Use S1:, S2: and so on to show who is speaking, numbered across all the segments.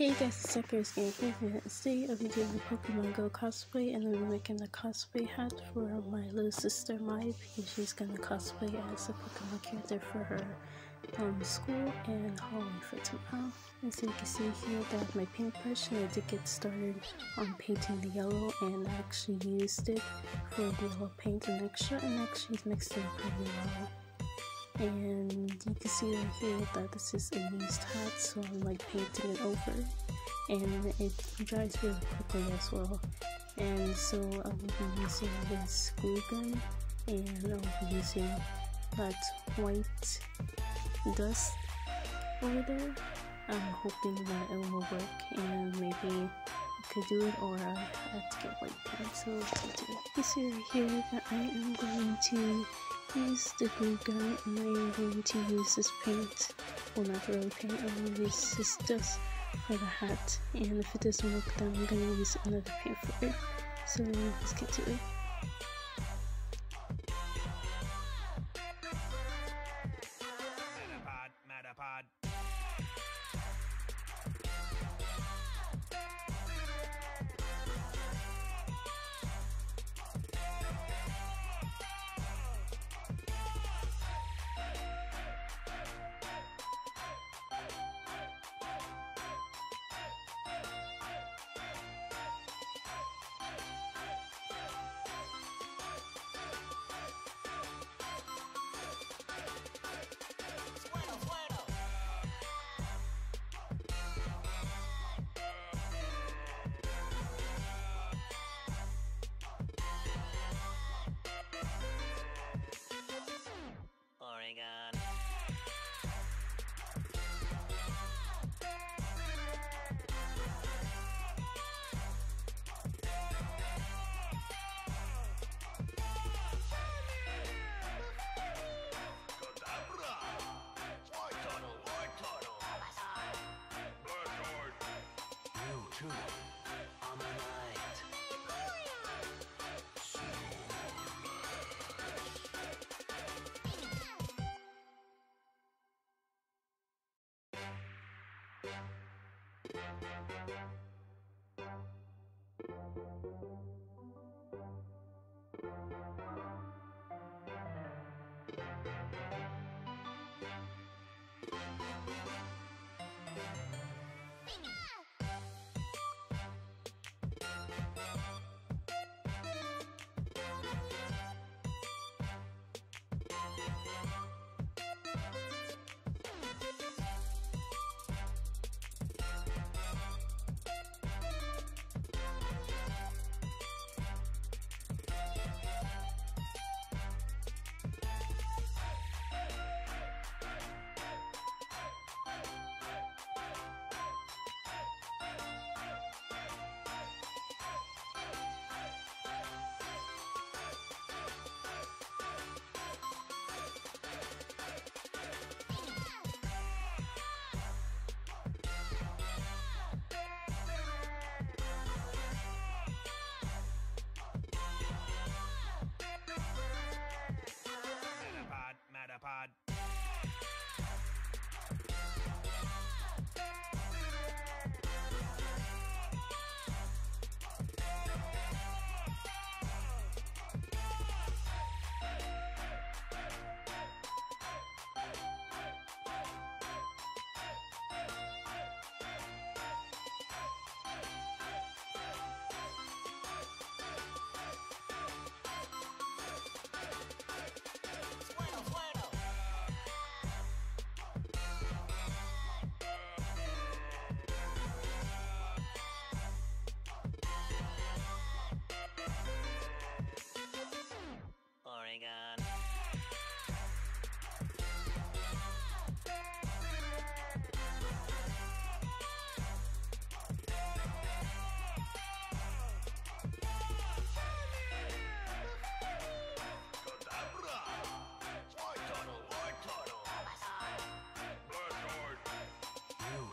S1: Hey guys, it's Suckers Game here, today I'll be doing the Pokemon Go cosplay and I'll be making the cosplay hat for my little sister Mai because she's gonna cosplay as a Pokemon character for her um, school and Halloween for tomorrow. And so you can see here I have my paintbrush and I did get started on painting the yellow and I actually used it for the yellow paint and extra and actually mixed it up pretty well and you can see right here that this is a used hat so I'm like painting it over. And it dries really quickly as well. And so I will be using this glue gun and I'll be using that white dust over there I'm hoping that it will work and maybe I could do it or I have to get white so let's do it. You see right here that I am going to use the glue gun and I am going to use this paint, well not really paint, I'm going to use this dust for the hat and if it doesn't work then I'm going to use another paint for it. So let's get to it. Bingo!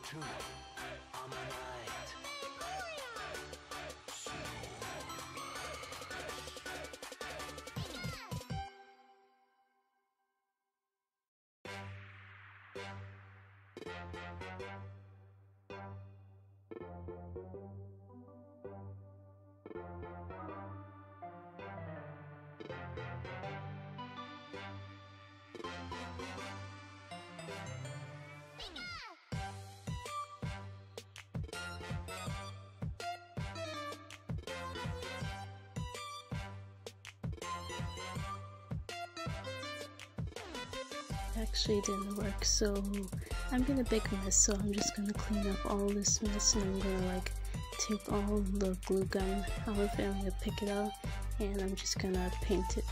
S1: true. On my mind. Actually didn't work so I'm gonna big mess so I'm just gonna clean up all this mess and I'm gonna like take all the glue gun out of it. I'm gonna pick it up and I'm just gonna paint it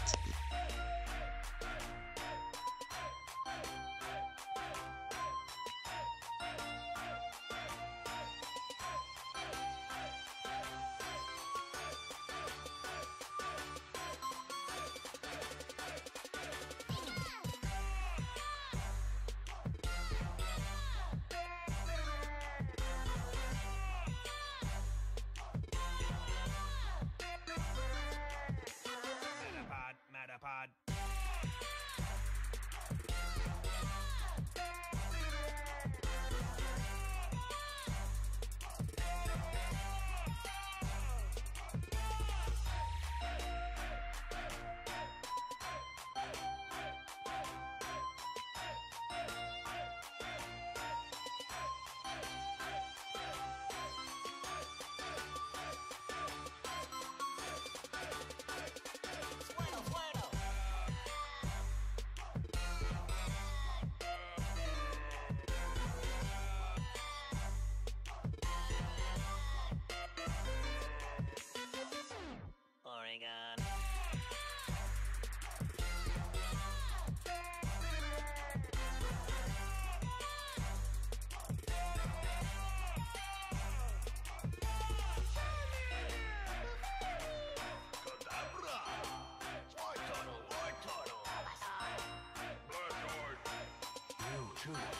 S1: Bingo!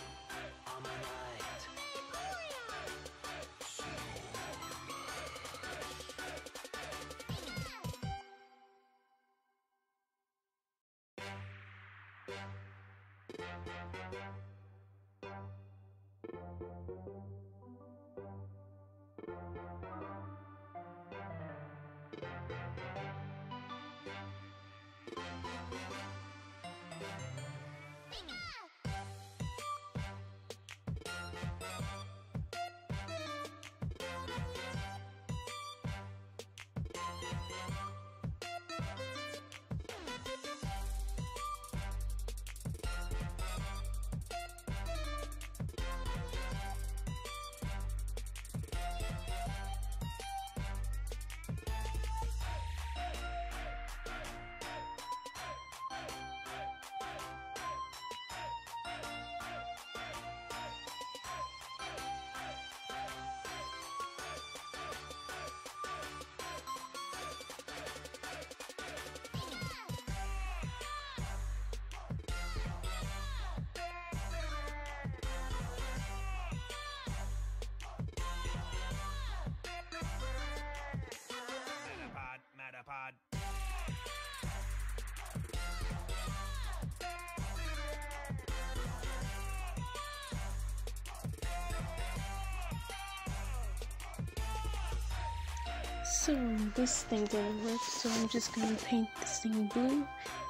S1: So this thing didn't work, so I'm just gonna paint this thing blue.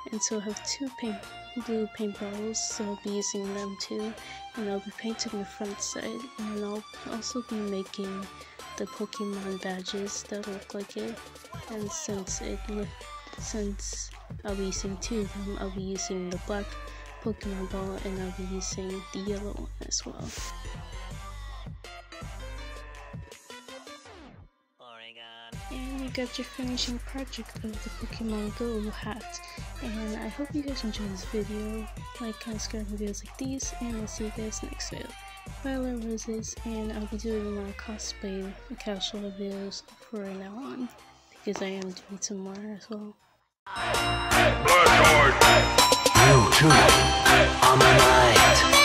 S1: And so I have two paint blue paintballs, so I'll be using them too. And I'll be painting the front side, and I'll also be making the Pokemon badges that look like it. And since it since I'll be using two of them, I'll be using the black Pokemon ball, and I'll be using the yellow one as well. Got your finishing project of the Pokemon Go hat. And I hope you guys enjoyed this video, like kind of scary videos like these, and I'll see you guys next video. Violet Roses, and I'll be doing more cosplay casual videos for now on, because I am doing some more as well. You too, I'm a knight.